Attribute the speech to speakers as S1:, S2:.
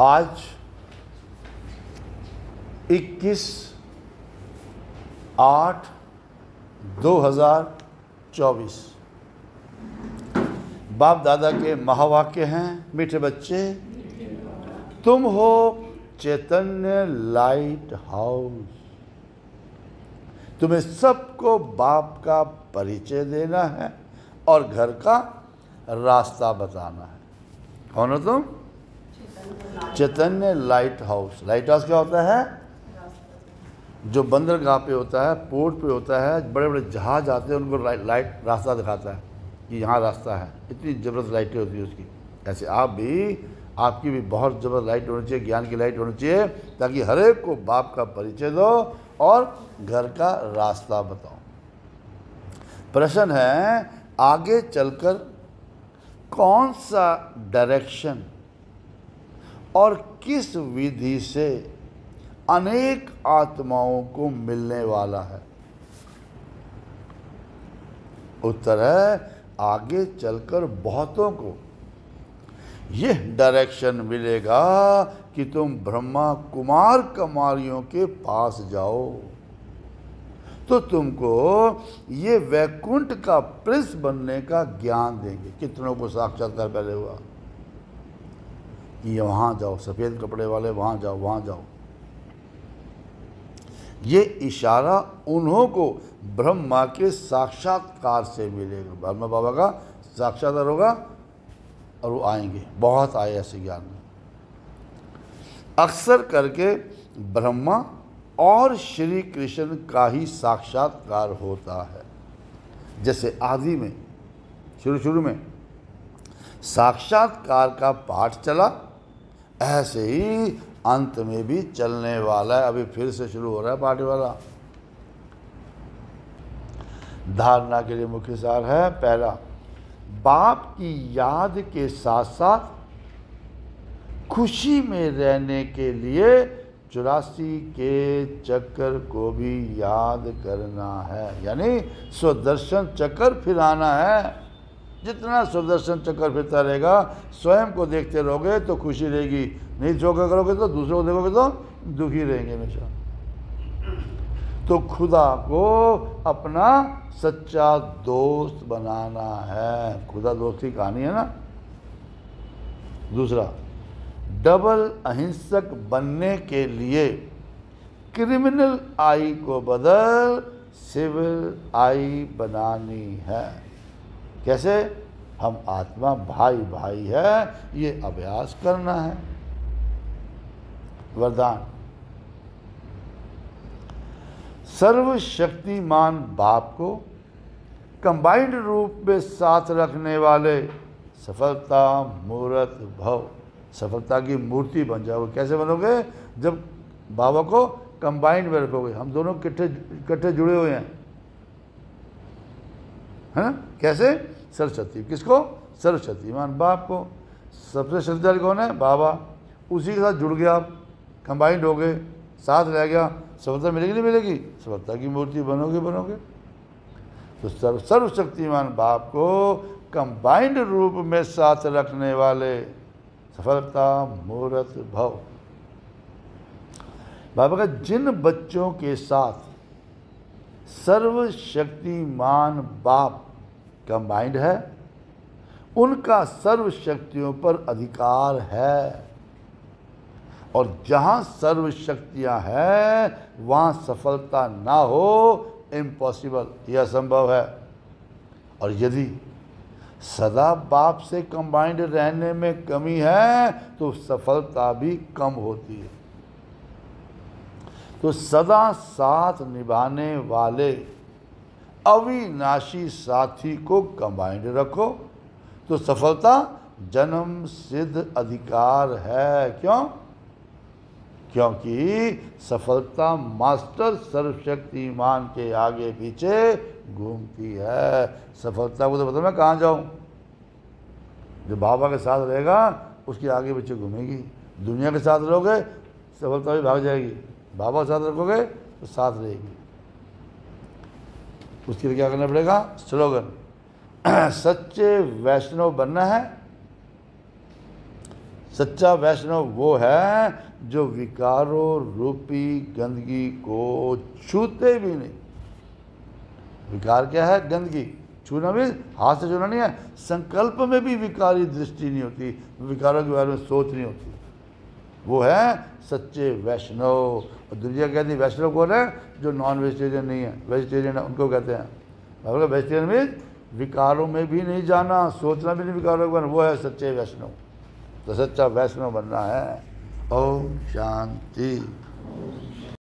S1: आज 21 आठ 2024 बाप दादा के महावाक्य हैं, मीठे बच्चे, तुम हो चैतन्य लाइट हाउस। तुम्हें सबको बाप का परिचय देना है और घर का रास्ता बताना है। कौन हो तुम? Chaitanya lighthouse lighthouse क्या होता है? जो बंदरगाह पे होता है पोर्ट पे होता है बड़े बड़े जहाज़ आते हैं उनको लाइट, रास्ता दिखाता है कि यहाँ रास्ता है। इतनी ज़बरदस्त लाइटें होती है उसकी। ऐसे आप भी आपकी भी बहुत ज़बरदस्त लाइट होनी चाहिए ज्ञान की लाइट होनी चाहिए ताकि हर एक को बाप का परिचय दो और घर का रास्ता बताओ। प्रश्न है आगे चलकर कौन सा डायरेक्शन और किस विधि से अनेक आत्माओं को मिलने वाला है? उत्तर है, आगे चलकर बहुतों को। यह डायरेक्शन मिलेगा कि तुम ब्रह्मा कुमार कुमारियों के पास जाओ। तो तुमको ये वैकुंठ का प्रिंस बनने का ज्ञान देंगे। कितनों को साक्षात्कार पहले हुआ? कि वहाँ जाओ, सफ़ेद कपड़े वाले वहाँ जाओ वहाँ जाओ। ये इशारा उन्हों को ब्रह्मा के साक्षात्कार से मिलेगा। ब्रह्मा बाबा का साक्षात्कार होगा और वो आएँगे। बहुत आए ऐसे ज्ञान में। अक्सर करके ब्रह्मा और श्री कृष्ण का ही साक्षात्कार होता है। जैसे आदि में शुरू शुरू में साक्षात्कार का पाठ चला ऐसे ही अंत में भी चलने वाला है। अभी फिर से शुरू हो रहा है पार्टी वाला। धारणा के लिए मुख्य सार है, पहला, बाप की याद के साथ साथ खुशी में रहने के लिए चौरासी के चक्कर को भी याद करना है। यानी स्वदर्शन चक्कर फिराना है। जितना सुदर्शन चक्कर फिरता रहेगा, स्वयं को देखते रहोगे तो खुशी रहेगी। नहीं चौका करोगे तो दूसरों को देखोगे तो दुखी रहेंगे हमेशा। तो खुदा को अपना सच्चा दोस्त बनाना है। खुदा दोस्त की कहानी है ना? दूसरा, डबल अहिंसक बनने के लिए क्रिमिनल आई को बदल सिविल आई बनानी है। कैसे? हम आत्मा भाई भाई है, ये अभ्यास करना है। वरदान। सर्वशक्तिमान बाप को कंबाइंड रूप में साथ रखने वाले सफलता, मूर्त, भव, सफलता की मूर्ति बन जाओगे कैसे बनोगे? जब बाबा को कंबाइंड में रखोगे। हम दोनों इकट्ठे इकट्ठे जुड़े हुए हैं। है? ना कैसे? सरस्वती। किसको? सरस्वतीमान बाप को। सबसे शक्तिशाली कौन है? बाबा। उसी के साथ जुड़ गया आप। कंबाइंड हो गए। साथ रह गया। सफलता मिलेगी, नहीं मिलेगी? सफलता की मूर्ति बनोगे बनोगे। तो सर्व, सर्वशक्तिमान बाप को कंबाइंड रूप में साथ रखने वाले सफलता, मूर्त, भव। बाबा का जिन बच्चों के साथ सर्वशक्तिमान बाप कंबाइंड है, उनका सर्व शक्तियों पर अधिकार है। और जहाँ सर्व शक्तियाँ हैं, वहाँ सफलता ना हो इम्पॉसिबल यह असंभव है। और यदि सदा बाप से कंबाइंड रहने में कमी है तो सफलता भी कम होती है। तो सदा साथ निभाने वाले अविनाशी साथी को कंबाइंड रखो। तो सफलता जन्म सिद्ध अधिकार है। क्यों? क्योंकि सफलता मास्टर सर्वशक्तिमान के आगे पीछे घूमती है। सफलता को तो बता मैं कहाँ जाऊँ? जो बाबा के साथ रहेगा, उसके आगे पीछे घूमेगी। दुनिया के साथ रहोगे, सफलता भी भाग जाएगी। बाबा के साथ रखोगे तो साथ रहेगी। उसके लिए क्या करना पड़ेगा? स्लोगन। सच्चे वैष्णव बनना है। सच्चा वैष्णव वो है जो विकारों, रूपी गंदगी को छूते भी नहीं। विकार क्या है? गंदगी। छूना भी, हाथ से छूना नहीं है। संकल्प में भी विकारी दृष्टि नहीं होती। विकारों के बारे में सोच नहीं होती। वो है सच्चे वैष्णव। और दुनिया कहती है, वैष्णव कौन है? जो नॉन वेजिटेरियन नहीं है। वेजिटेरियन है, उनको कहते हैं। मतलब वेजिटेरियन में विकारों में भी नहीं जाना, सोचना भी नहीं विकारों में। वो है सच्चे वैष्णव। तो सच्चा वैष्णव बनना है। ओम शांति।